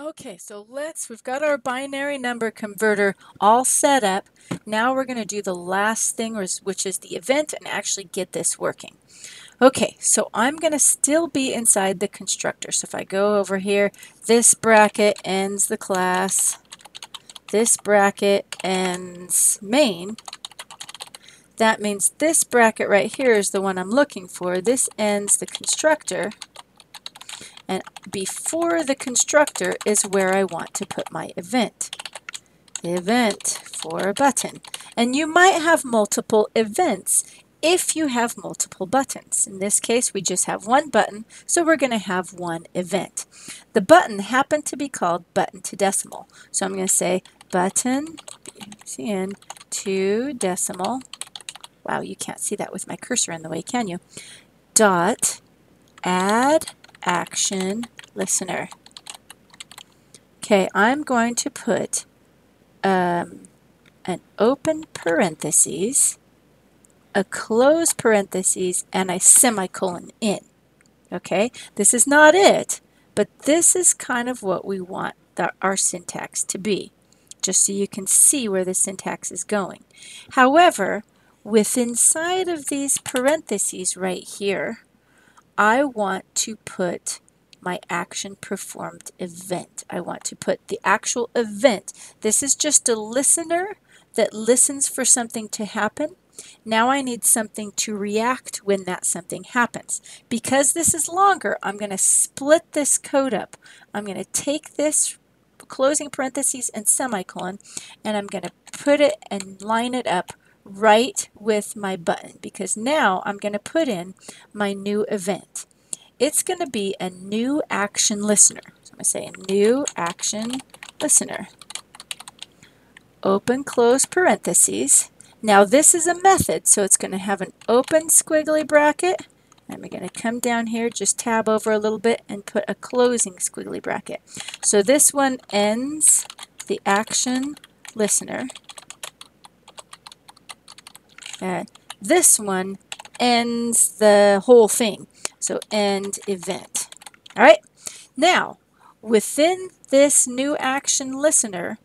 Okay, so let's, we've got our binary number converter all set up. Now we're going to do the last thing, which is the event, and actually get this working. Okay, so I'm going to still be inside the constructor. So if I go over here, this bracket ends the class, this bracket ends main. That means this bracket right here is the one I'm looking for. This ends the constructor. And before the constructor is where I want to put my event. Event for a button. And you might have multiple events if you have multiple buttons. In this case, we just have one button, so we're going to have one event. The button happened to be called button to decimal. So I'm going to say button in to decimal. Wow, you can't see that with my cursor in the way, can you? Dot add action listener. Okay, I'm going to put um, an open parentheses, a close parentheses, and a semicolon in. Okay, this is not it, but this is kind of what we want the, our syntax to be, just so you can see where the syntax is going. However, with inside of these parentheses right here, I want to put my action performed event. I want to put the actual event. This is just a listener that listens for something to happen. Now I need something to react when that something happens. Because this is longer, I'm going to split this code up. I'm going to take this closing parentheses and semicolon, and I'm going to put it and line it up right with my button because now I'm going to put in my new event. It's going to be a new action listener. So I'm going to say a new action listener. Open close parentheses. Now this is a method, so it's going to have an open squiggly bracket. I'm going to come down here, just tab over a little bit and put a closing squiggly bracket. So this one ends the action listener. Uh, this one ends the whole thing. So end event. All right. Now, within this new action listener,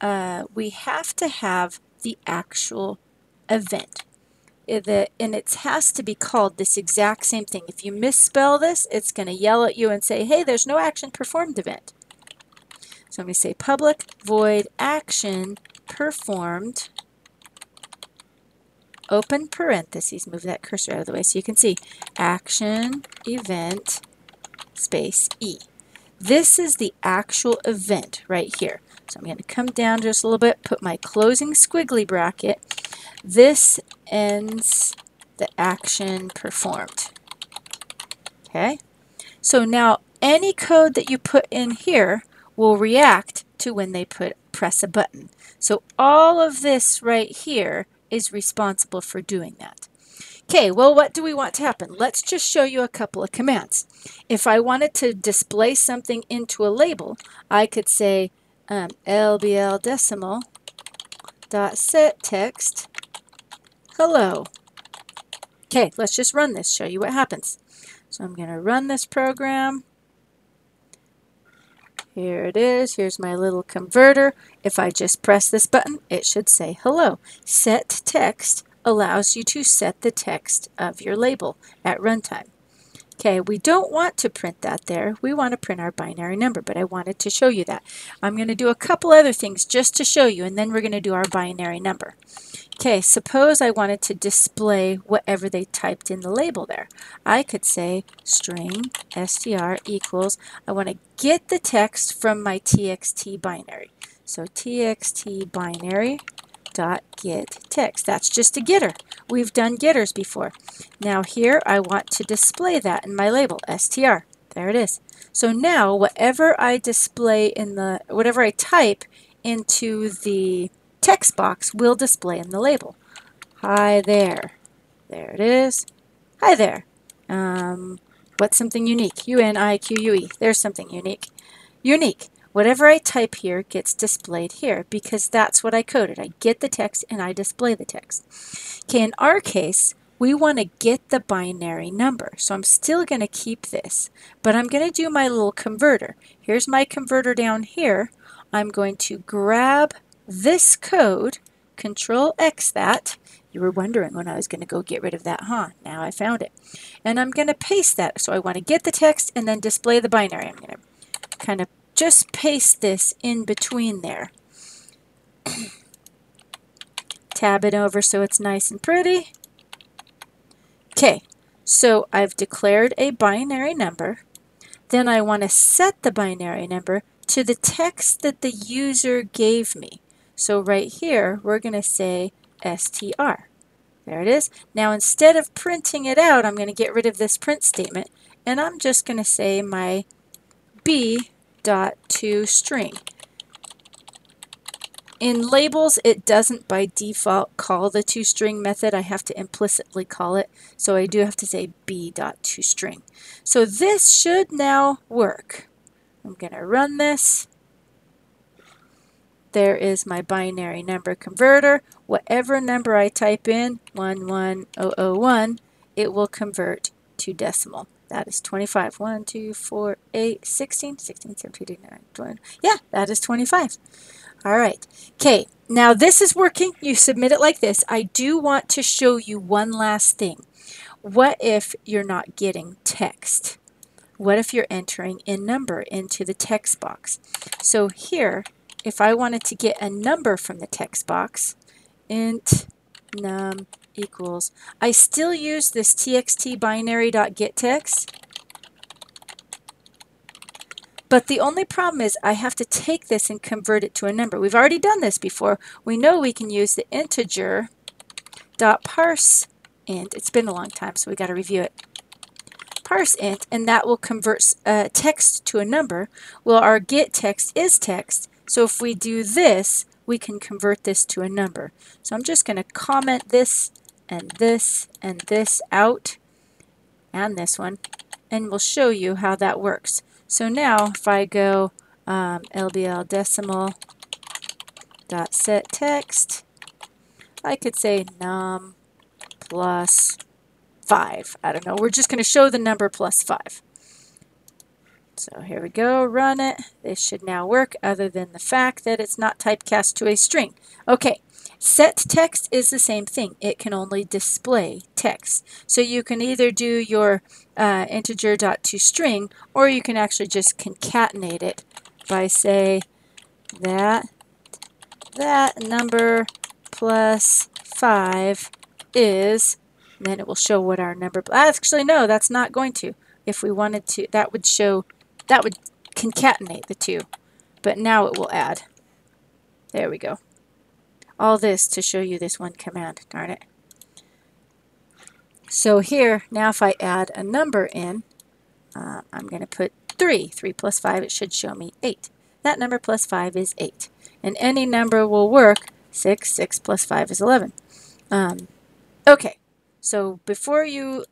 uh, we have to have the actual event. The, and it has to be called this exact same thing. If you misspell this, it's going to yell at you and say, hey, there's no action performed event. So I'm going to say public void action performed open parentheses, move that cursor out of the way so you can see action event space E. This is the actual event right here. So I'm going to come down just a little bit, put my closing squiggly bracket. This ends the action performed. Okay? So now any code that you put in here will react to when they put press a button. So all of this right here is responsible for doing that. Okay, well, what do we want to happen? Let's just show you a couple of commands. If I wanted to display something into a label, I could say um, lbl decimal dot set text hello. Okay, let's just run this, show you what happens. So I'm going to run this program. Here it is. Here's my little converter. If I just press this button, it should say hello. Set text allows you to set the text of your label at runtime. Okay, we don't want to print that there. We want to print our binary number, but I wanted to show you that. I'm going to do a couple other things just to show you, and then we're going to do our binary number. Okay, suppose I wanted to display whatever they typed in the label there. I could say string str equals, I want to get the text from my txt binary. So txt binary dot get text. That's just a getter. We've done getters before. Now here I want to display that in my label, str. There it is. So now whatever I display in the, whatever I type into the text box will display in the label. Hi there. There it is. Hi there. Um, what's something unique? U-N-I-Q-U-E. There's something unique. Unique. Whatever I type here gets displayed here because that's what I coded. I get the text and I display the text. Okay, in our case, we want to get the binary number. So I'm still going to keep this, but I'm going to do my little converter. Here's my converter down here. I'm going to grab this code, Control X that. You were wondering when I was going to go get rid of that, huh? Now I found it. And I'm going to paste that. So I want to get the text and then display the binary. I'm going to kind of just paste this in between there. Tab it over so it's nice and pretty. Okay, so I've declared a binary number. Then I want to set the binary number to the text that the user gave me. So right here, we're going to say str. There it is. Now instead of printing it out, I'm going to get rid of this print statement, and I'm just going to say my b dot to string. In labels, it doesn't by default call the toString method. I have to implicitly call it. So I do have to say b.toString. So this should now work. I'm going to run this. There is my binary number converter. Whatever number I type in, 11001, it will convert to decimal. That is 25. 1, 2, 4, 8, 16, 16, 17, 18, 19, 20. Yeah, that is 25. All right. Okay, now this is working. You submit it like this. I do want to show you one last thing. What if you're not getting text? What if you're entering a number into the text box? So here, if I wanted to get a number from the text box, int num equals, I still use this txt binary.getText, but the only problem is I have to take this and convert it to a number. We've already done this before. We know we can use the integer dot parse int. It's been a long time, so we got to review it. Parse int, and that will convert uh, text to a number. Well, our get text is text, so if we do this, we can convert this to a number. So I'm just going to comment this and this and this out, and this one, and we'll show you how that works. So now if I go um, LBL decimal dot set text, I could say num plus 5. I don't know. We're just going to show the number plus 5. So here we go, run it. This should now work other than the fact that it's not typecast to a string. Okay, Set text is the same thing. It can only display text. So you can either do your uh, integer dot to string, or you can actually just concatenate it by say that that number plus 5 is, then it will show what our number, actually no, that's not going to. If we wanted to, that would show, that would concatenate the two, but now it will add. There we go all this to show you this one command, darn it. So here, now if I add a number in, uh, I'm going to put 3. 3 plus 5, it should show me 8. That number plus 5 is 8. And any number will work. 6, 6 plus 5 is 11. Um, okay, so before you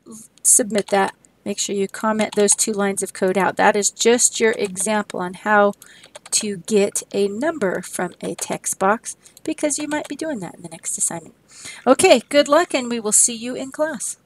submit that, make sure you comment those two lines of code out. That is just your example on how to get a number from a text box because you might be doing that in the next assignment. Okay, good luck and we will see you in class.